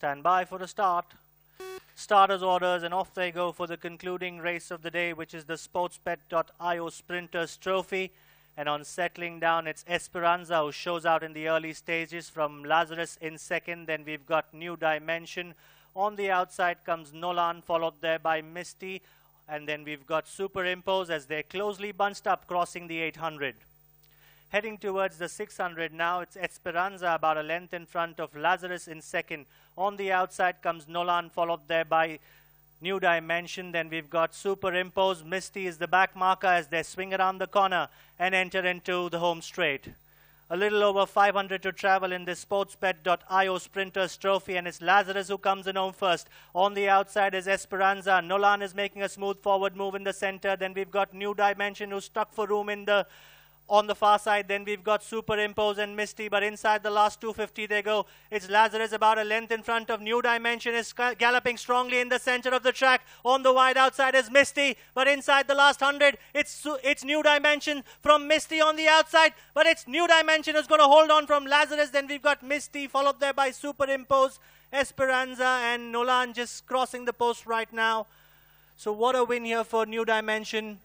Stand by for the start. Starters orders and off they go for the concluding race of the day, which is the sportsbet.io Sprinters Trophy. And on settling down, it's Esperanza who shows out in the early stages from Lazarus in second. Then we've got New Dimension. On the outside comes Nolan, followed there by Misty. And then we've got Superimpose as they're closely bunched up, crossing the 800. Heading towards the 600 now, it's Esperanza about a length in front of Lazarus in second. On the outside comes Nolan, followed there by New Dimension. Then we've got Superimpose. Misty is the back marker as they swing around the corner and enter into the home straight. A little over 500 to travel in this sportsbet.io Sprinters Trophy, and it's Lazarus who comes in home first. On the outside is Esperanza. Nolan is making a smooth forward move in the center. Then we've got New Dimension who's stuck for room in the on the far side, then we've got Superimpose and Misty, but inside the last 250 they go. It's Lazarus about a length in front of New Dimension, is galloping strongly in the center of the track. On the wide outside is Misty, but inside the last 100, it's, it's New Dimension from Misty on the outside, but it's New Dimension who's going to hold on from Lazarus. Then we've got Misty, followed there by Superimpose, Esperanza, and Nolan just crossing the post right now. So what a win here for New Dimension.